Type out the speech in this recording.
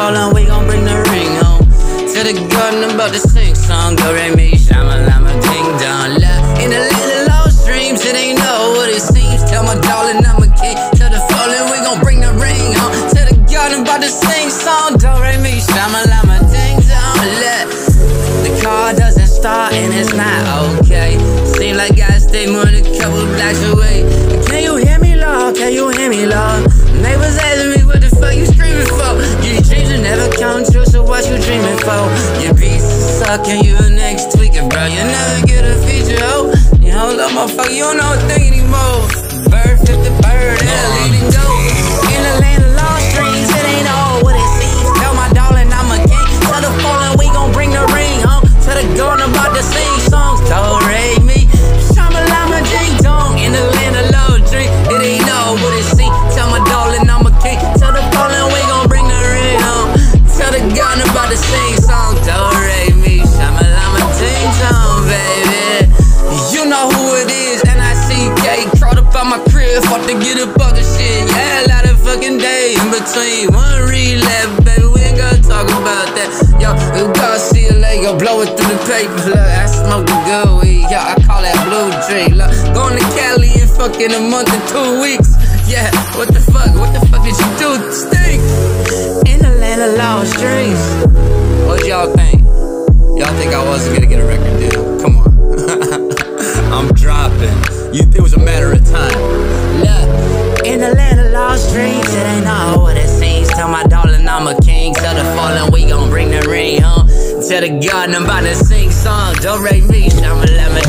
ballin', we gon' bring the ring home. To the garden, I'm about to sing song. Go re mi, shama lama, ding dong. Love in the little lost dreams, it ain't know what it seems. Tell my darling I'm a king. To the falling, we gon' bring the ring home. To the garden, about to sing song. Do re mi, shama lama, ding dong. Love the car doesn't start and it's not okay. Seems like I stay more than a couple blocks away. Can you hear? Dreaming for? Your beats suck and you next tweaking, bro. You never get a feature, oh. You hold up, motherfucker, you don't know a thing anymore. Bird flip the bird, and lead and go. In the land of lost dreams, it ain't all what it seems. Tell my darling I'm a king. Tell the fallen we gon' bring the ring home. Tell the girl I'm about to sing to get all the shit. Yeah, a lot of fucking days in between. One relapse, baby, we ain't gonna talk about that. Yo, we go see a leg, go blow it through the papers. Look, I smoke the good weed, yo, I call that blue dream. Look, going to Cali in fucking a month and two weeks. Yeah, what the fuck, what the fuck did you do? Stink! In the land of lost dreams lost dreams, it ain't all what it seems. Tell my darling I'm a king. Tell the fallen we gon' bring the ring home. Tell the garden I'm about to sing songs. Don't rate me, Shama let me